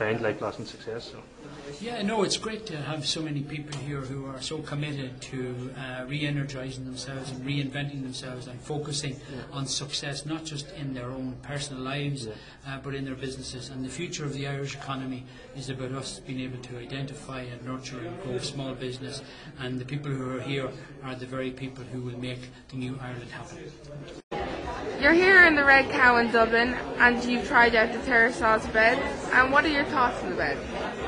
life lasting success. So. Yeah, no, it's great to have so many people here who are so committed to uh, re-energizing themselves and reinventing themselves and focusing yeah. on success, not just in their own personal lives, yeah. uh, but in their businesses. And the future of the Irish economy is about us being able to identify and nurture and grow small business. And the people who are here are the very people who will make the new Ireland happen. You're here in the Red Cow in Dublin, and you've tried out the Terrasoz bed. And what are your thoughts on the bed?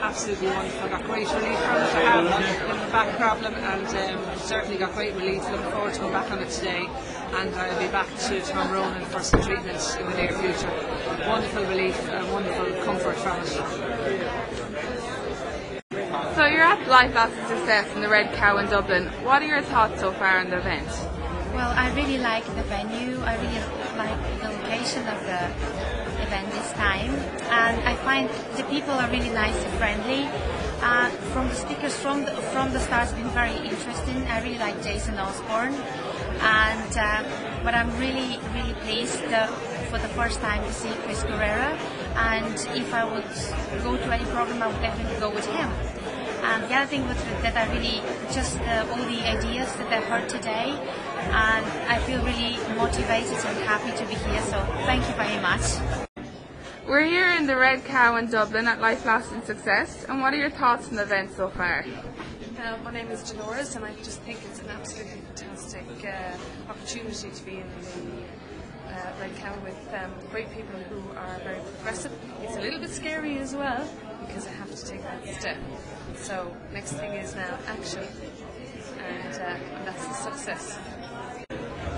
Absolutely wonderful. Got great relief from it. I have a back problem, and um, certainly got great relief. Looking forward to going back on it today, and I'll be back to Tom Ronan for some treatments in the near future. Wonderful relief and wonderful comfort from it. So you're at Life Lasting Success in the Red Cow in Dublin. What are your thoughts so far on the event? Well, I really like the venue. I really like the location of the event this time, and I find the people are really nice and friendly. Uh, from the speakers from the, from the start, it's been very interesting. I really like Jason Osborne, and uh, but I'm really really pleased uh, for the first time to see Chris Guerrera. And if I would go to any program, I would definitely go with him. And the other thing was that I really just uh, all the ideas that I've heard today, and I feel really motivated and happy to be here. So thank you very much. We're here in the Red Cow in Dublin at Life Lasting Success, and what are your thoughts on the event so far? Uh, my name is Dolores, and I just think it's an absolutely fantastic uh, opportunity to be in the uh, Red Cow with um, great people who are very progressive. It's a little bit scary as well because I have to take that step. So next thing is now action, and, uh, and that's the success.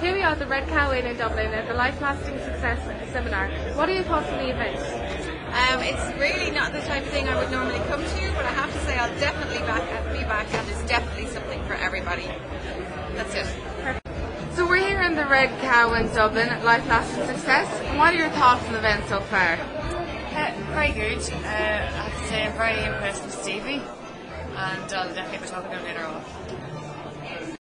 Here we are at the Red Cow Inn in Dublin at the Life Lasting Success Seminar. What are your thoughts on the event? Um, it's really not the type of thing I would normally come to, but I have to say I'll definitely back, be back, and it's definitely something for everybody. That's it. Perfect. So we're here in the Red Cow in Dublin at Life Lasting Success. And what are your thoughts on the event so far? Uh, very good. Uh, I'm very impressed with Stevie and I'll definitely be talking to him later on.